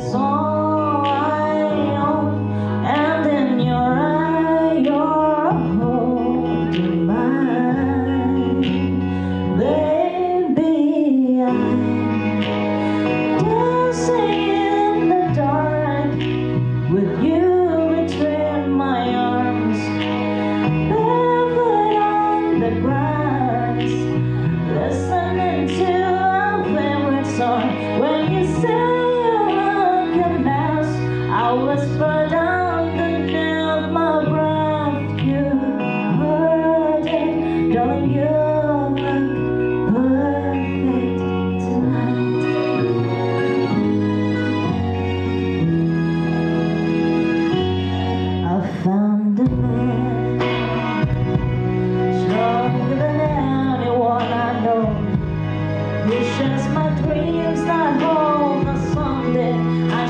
song. I whisper down my breath. You heard it, darling. You look perfect tonight. I found a man stronger than anyone I know. He shares my dreams.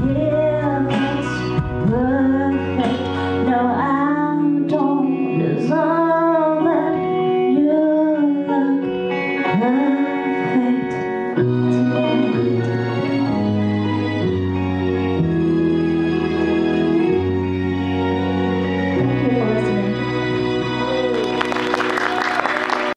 Hallelujah.